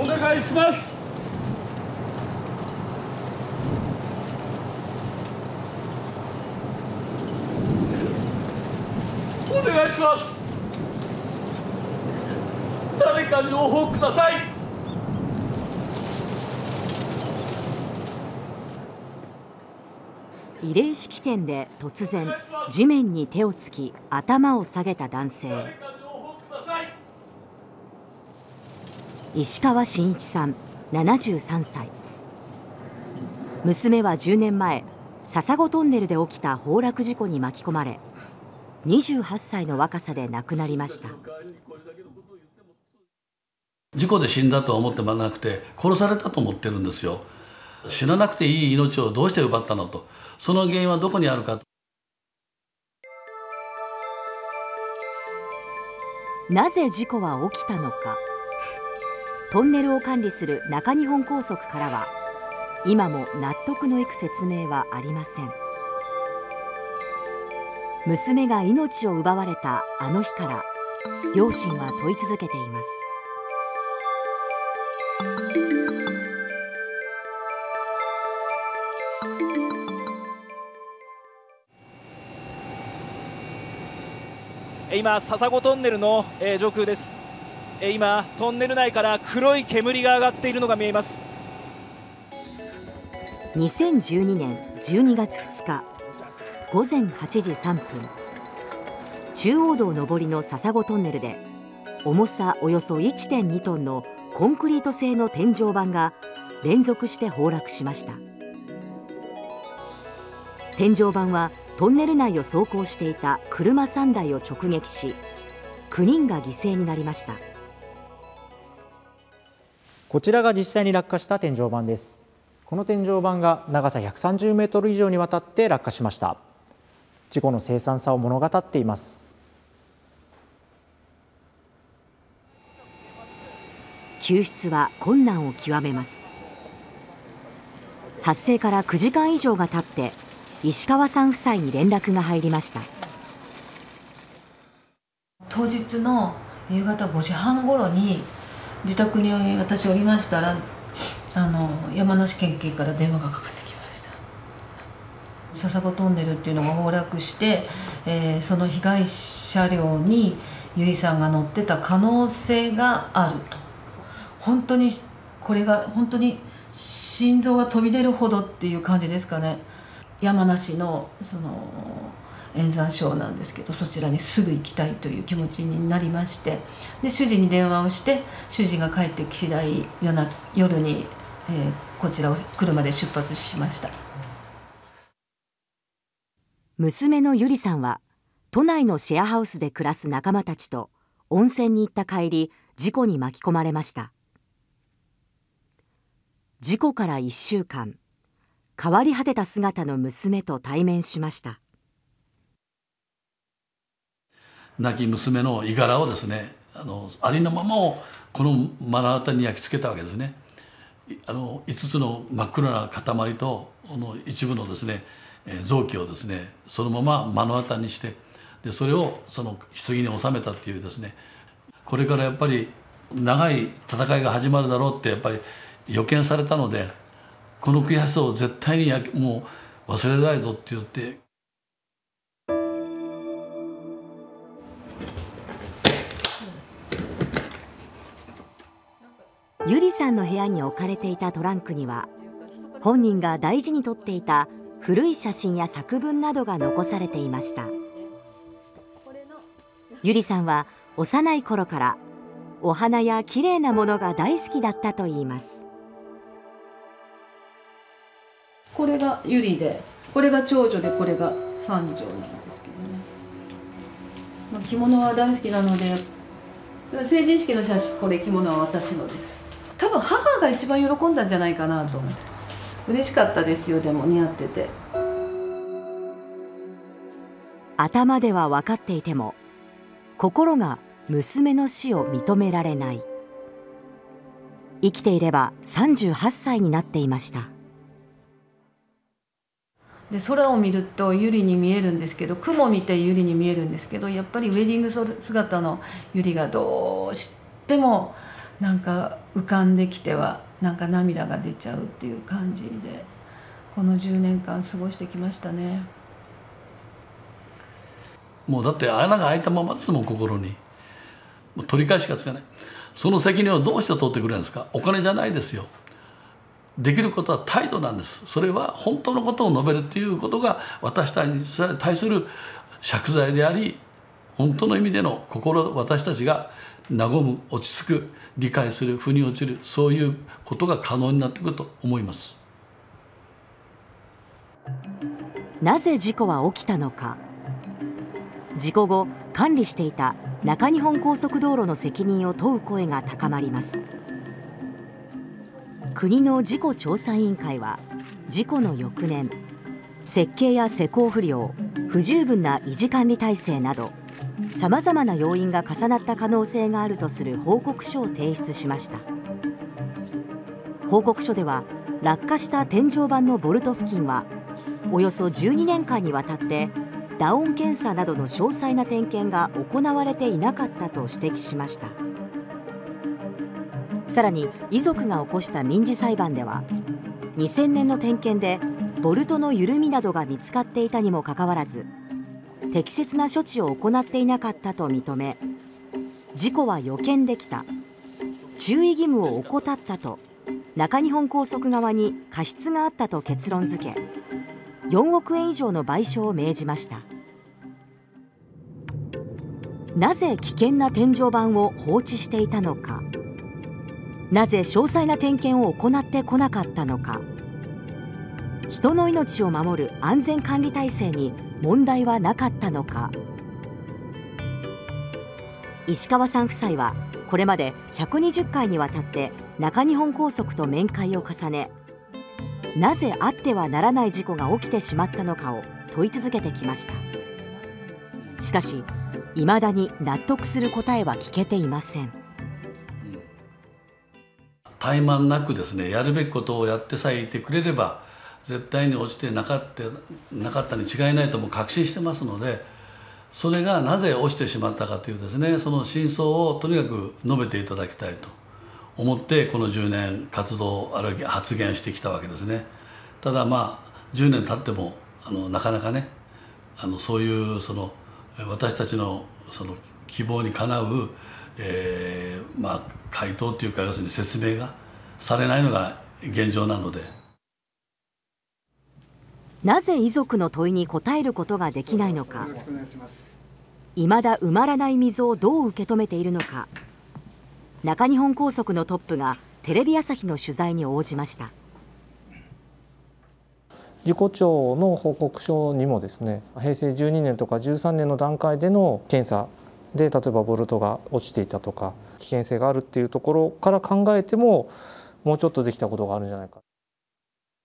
お願いします。お願いします。誰か情報ください。慰霊式典で突然地面に手をつき頭を下げた男性。石川真一さん73歳。娘は10年前笹子トンネルで起きた崩落事故に巻き込まれ28歳の若さで亡くなりました。事故で死んだとは思ってもなくて殺されたと思ってるんですよ。死ななくていい命をどうして奪ったのとその原因はどこにあるかなぜ事故は起きたのかトンネルを管理する中日本高速からは今も納得のいく説明はありません。娘が命を奪われたあの日から両親は問い続けています。今、笹子トンネルの、えー、上空です。今、トンネル内から黒い煙が上がっているのが見えます。2012年12月2日午前8時3分中央道上りの笹子トンネルで重さおよそ1.2トンのコンクリート製の天井板が連続して崩落しました。天井板はトンネル内を走行していた車3台を直撃し9人が犠牲になりました。こちらが実際に落下した天井板です。この天井板が長さ130メートル以上にわたって落下しました。事故の凄惨さを物語っています。救出は困難を極めます。発生から9時間以上が経って石川さん夫妻に連絡が入りました。当日の夕方5時半ごろに自宅に私おりましたらあの山梨県警から電話がかかってきました。笹子トンネルっていうのが崩落して、えー、その被害車両にゆりさんが乗ってた可能性があると。本当にこれが本当に心臓が飛び出るほどっていう感じですかね。山梨のその演山症なんですけどそちらにすぐ行きたいという気持ちになりましてで主人に電話をして主人が帰ってき次第夜な夜に、えー、こちらを車で出発しました。娘のゆりさんは都内のシェアハウスで暮らす仲間たちと温泉に行った帰り事故に巻き込まれました。事故から1週間変わり果てた姿の娘と対面しました。亡き娘の身柄をですねあのありのままをこの目の当たりに焼き付けたわけですね。あの5つの真っ黒な塊とこの一部のですね臓器をですねそのまま目の当たりにしてでそれをその棺に収めたっていうですね。これからやっぱり長い戦いが始まるだろうってやっぱり予見されたのでこの悔しさを絶対にもう忘れないぞって言ってゆりさんの部屋に置かれていたトランクには本人が大事にとっていた古い写真や作文などが残されていました。ゆりさんは幼い頃からお花や綺麗なものが大好きだったといいます。これがゆりでこれが長女でこれが三女なんですけどね、まあ、着物は大好きなので成人式の写真これ着物は私のです。多分母が一番喜んだんじゃないかなと思って。嬉しかったですよでも似合ってて。頭では分かっていても心が娘の死を認められない。生きていれば38歳になっていました。で空を見るとユリに見えるんですけど雲を見てユリに見えるんですけどやっぱりウェディング姿のユリがどうしてもなんか浮かんできてはなんか涙が出ちゃうっていう感じでこの10年間過ごしてきましたね。もうだって穴が開いたままですもん心に。もう取り返しがつかない。その責任をどうして取ってくれるんですか？お金じゃないですよ。できることは態度なんです。それは本当のことを述べるっていうことが私たちに対する借財であり本当の意味での心私たちが和む落ち着く理解する腑に落ちるそういうことが可能になってくると思います。なぜ事故は起きたのか。事故後管理していた中日本高速道路の責任を問う声が高まります。国の事故調査委員会は事故の翌年設計や施工不良不十分な維持管理体制などさまざまな要因が重なった可能性があるとする報告書を提出しました。報告書では落下した天井板のボルト付近はおよそ12年間にわたって打音検査などの詳細な点検が行われていなかったと指摘しました。さらに遺族が起こした民事裁判では2000年の点検でボルトの緩みなどが見つかっていたにもかかわらず適切な処置を行っていなかったと認め事故は予見できた。注意義務を怠ったと中日本高速側に過失があったと結論付け4億円以上の賠償を命じました。なぜ危険な天井板を放置していたのか。なぜ詳細な点検を行ってこなかったのか。人の命を守る安全管理体制に問題はなかったのか。石川さん夫妻はこれまで120回にわたって中日本高速と面会を重ねなぜあってはならない事故が起きてしまったのかを問い続けてきました。しかしいまだに納得する答えは聞けていません。怠慢なくですねやるべきことをやってさえいてくれれば絶対に落ちてなかったなかったに違いないとも確信してますのでそれがなぜ落ちてしまったかというですねその真相をとにかく述べていただきたいと思ってこの10年活動あるいは発言してきたわけですね。ただまあ10年経ってもあのなかなかねあのそういうその私たちのその希望にかなう、えー、まあ回答というか要するに説明がされないのが現状なので。なぜ遺族の問いに答えることができないのかいまだ埋まらない溝をどう受け止めているのか中日本高速のトップがテレビ朝日の取材に応じました事故調の報告書にもですね平成12年とか13年の段階での検査で例えばボルトが落ちていたとか危険性があるっていうところから考えてももうちょっとできたことがあるんじゃないか。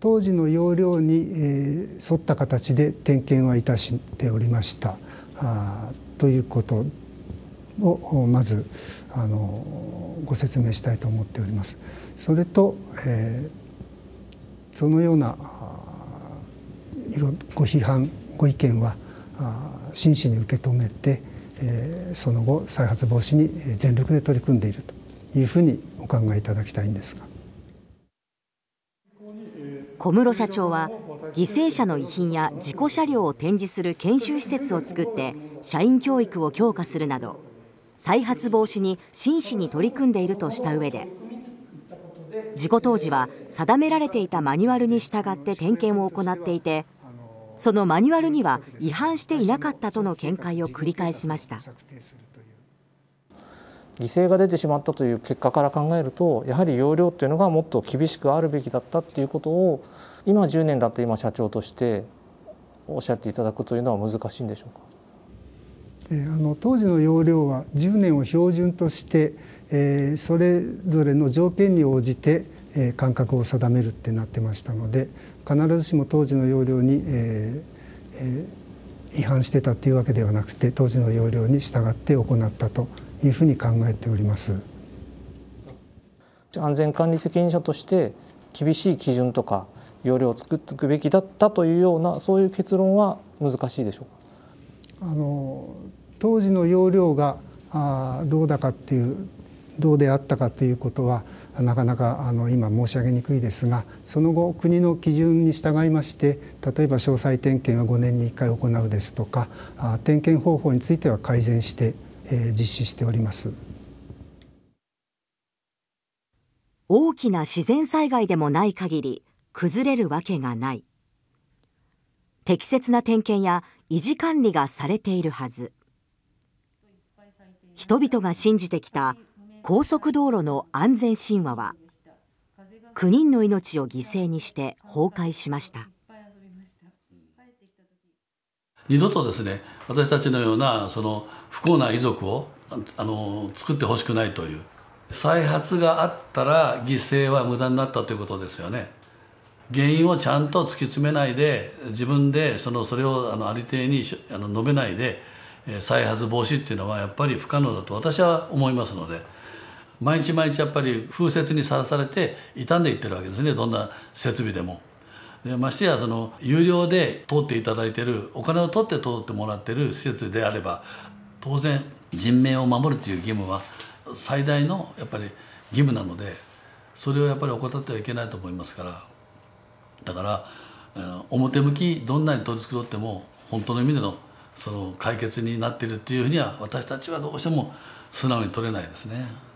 当時の要領に、えー、沿った形で点検はいたしておりましたあということをまずあのご説明したいと思っております。それと、えー、そのようなご批判ご意見は真摯に受け止めて、えー、その後再発防止に全力で取り組んでいるというふうにお考えいただきたいんですが。小室社長は犠牲者の遺品や事故車両を展示する研修施設を作って社員教育を強化するなど再発防止に真摯に取り組んでいるとした上で事故当時は定められていたマニュアルに従って点検を行っていてそのマニュアルには違反していなかったとの見解を繰り返しました。犠牲が出てしまったという結果から考えるとやはり容量っていうのがもっと厳しくあるべきだったっていうことを今10年だって今社長としておっしゃっていただくというのは難しいんでしょうか？あの当時の容量は10年を標準として、えー、それぞれの条件に応じて、えー、間隔を定めるってなってましたので必ずしも当時の容量に、えーえー、違反してたっていうわけではなくて当時の容量に従って行ったというふうに考えております。安全管理責任者として厳しい基準とか要領を作っていくべきだったというようなそういう結論は難しいでしょうか？あの当時の容量があどうだかっていうどうであったかということはなかなかあの今申し上げにくいですがその後国の基準に従いまして例えば詳細点検は5年に1回行うですとか点検方法については改善して、え実施しております。大きな自然災害でもない限り崩れるわけがない。適切な点検や維持管理がされているはず。人々が信じてきた高速道路の安全神話は9人の命を犠牲にして崩壊しました。二度とですね私たちのようなその不幸な遺族をあの作ってほしくないという再発があったら犠牲は無駄になったということですよね。原因をちゃんと突き詰めないで自分でそのそれをあのありていにあの述べないで再発防止っていうのはやっぱり不可能だと私は思いますので毎日毎日やっぱり風雪にさらされて傷んでいってるわけですねどんな設備でも。でましてやその有料で通っていただいてるお金を取って通ってもらってる施設であれば当然人命を守るという義務は最大のやっぱり義務なのでそれをやっぱり怠ってはいけないと思いますからだから表向きどんなに取り繕っても本当の意味でのその解決になっているっていうふうには私たちはどうしても素直に取れないですね。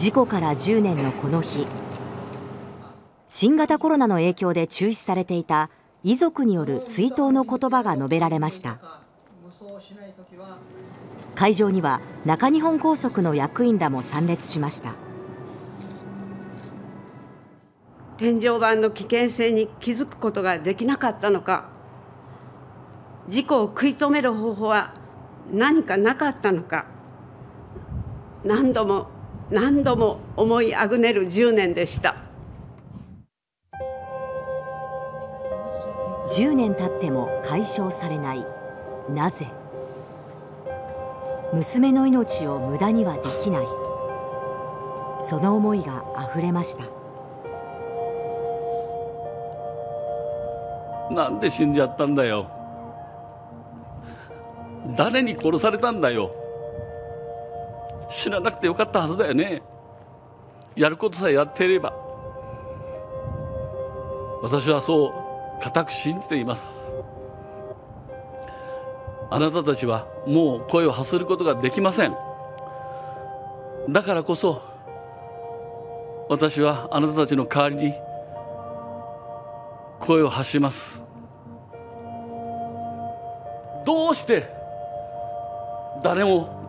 事故から10年のこの日新型コロナの影響で中止されていた遺族による追悼の言葉が述べられました。会場には中日本高速の役員らも参列しました。天井板の危険性に気づくことができなかったのか事故を食い止める方法は何かなかったのか何度も何度も思いあぐねる10年でした。10年経っても解消されない。なぜ？娘の命を無駄にはできない。その思いがあふれました。なんで死んじゃったんだよ。誰に殺されたんだよ死ななくてよかったはずだよね。やることさえやっていれば。私はそう固く信じています。あなたたちはもう声を発することができません。だからこそ私はあなたたちの代わりに声を発します。どうして誰も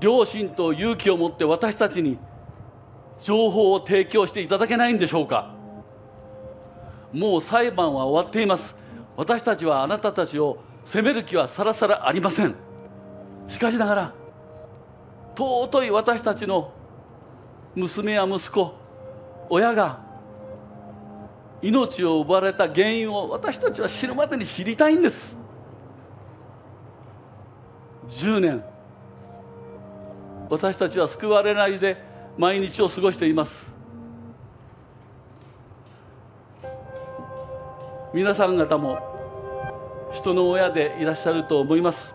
良心と勇気を持って私たちに情報を提供していただけないんでしょうか。もう裁判は終わっています。私たちはあなたたちを責める気はさらさらありません。しかしながら尊い私たちの娘や息子親が命を奪われた原因を私たちは死ぬまでに知りたいんです。10年私たちは救われないで毎日を過ごしています。皆さん方も人の親でいらっしゃると思います。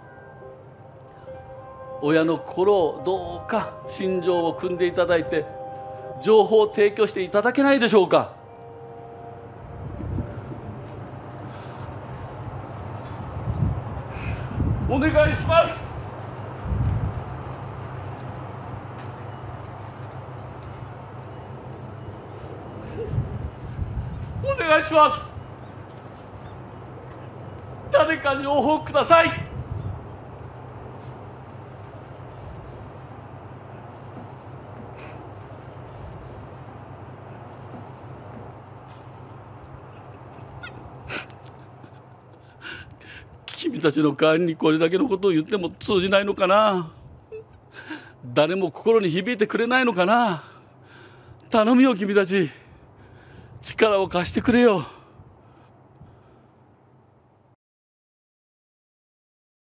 親の心をどうか心情を汲んでいただいて情報を提供していただけないでしょうか。お願いします。お願いします。誰か情報ください。君たちの代わりにこれだけのことを言っても通じないのかな？誰も心に響いてくれないのかな？頼むよ君たち。力を貸してくれよ。